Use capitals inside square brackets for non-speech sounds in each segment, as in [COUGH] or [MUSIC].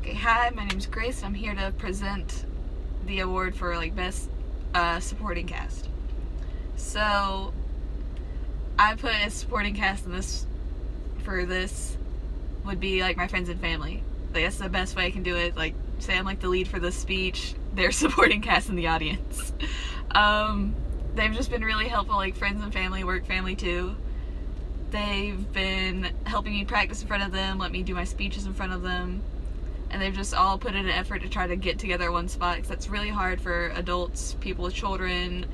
Okay, hi, my name is Grace. I'm here to present the award for like best uh, supporting cast. So, I put a supporting cast in this for this would be like my friends and family. Like that's the best way I can do it. Like say I'm like the lead for the speech, [LAUGHS] they're [LAUGHS] supporting cast in the audience. [LAUGHS] Um, they've just been really helpful, like friends and family, work family too. They've been helping me practice in front of them, let me do my speeches in front of them, and they've just all put in an effort to try to get together one spot because that's really hard for adults, people with children,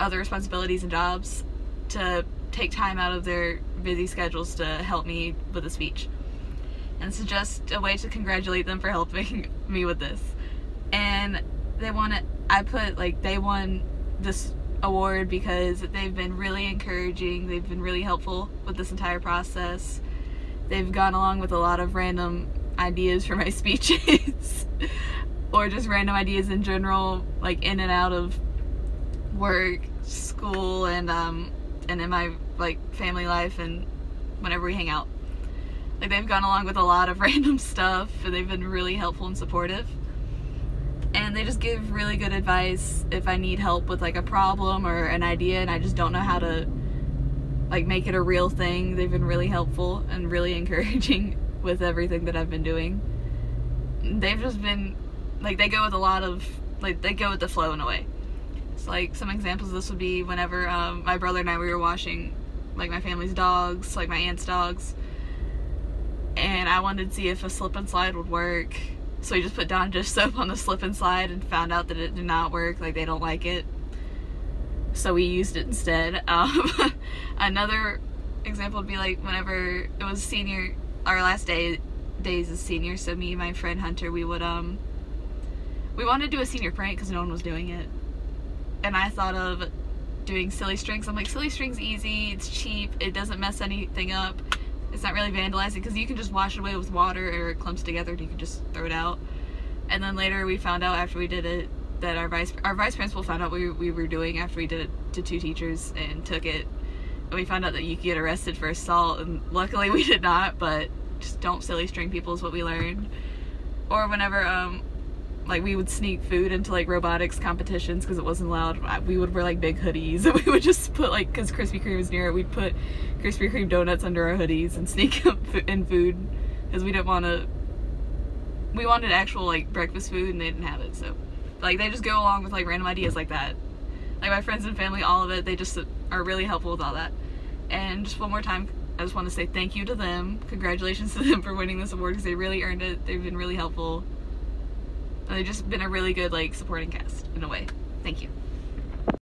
other responsibilities and jobs to take time out of their busy schedules to help me with a speech. And this is just a way to congratulate them for helping [LAUGHS] me with this. And they won it. I put like they won this award because they've been really encouraging, they've been really helpful with this entire process. They've gone along with a lot of random ideas for my [LAUGHS] speeches or just random ideas in general, like in and out of work, school, and um, and in my like family life and whenever we hang out. Like they've gone along with a lot of [LAUGHS] random stuff and they've been really helpful and supportive and they just give really good advice if I need help with like a problem or an idea and I just don't know how to like make it a real thing. They've been really helpful and really [LAUGHS] encouraging with everything that I've been doing. They've just been like they go with a lot of like they go with the flow in a way. It's like some examples of this would be whenever um, my brother and I we were washing like my family's dogs, like my aunt's dogs, and I wanted to see if a slip and slide would work so we just put Dawn dish soap on the slip and slide and found out that it did not work, like they don't like it. So we used it instead. [LAUGHS] Um, another example would be like whenever it was senior, our last day days as seniors, so me and my friend Hunter, we would, um, we wanted to do a senior prank because no one was doing it. And I thought of doing silly strings. I'm like, silly strings easy, it's cheap, it doesn't mess anything up it's not really vandalizing because you can just wash it away with water or it clumps together and you can just throw it out. And then later we found out after we did it that our vice our vice principal found out we, we were doing after we did it to two teachers and took it. We found out that you could get arrested for assault and luckily we did not, but just don't silly string people is what we learned. Or whenever um like we would sneak food into like robotics competitions because it wasn't allowed. We would wear like big hoodies [LAUGHS] and we would just put like because Krispy Kreme was near it, we'd put Krispy Kreme donuts under our hoodies and sneak [LAUGHS] in food because we didn't want to. We wanted actual like breakfast food and they didn't have it, so like they just go along with like random ideas like that. Like my friends and family, all of it, they just are really helpful with all that. And just one more time, I just want to say thank you to them. Congratulations to them [LAUGHS] for winning this award because they really earned it. They've been really helpful. And they've just been a really good like supporting cast in a way. Thank you.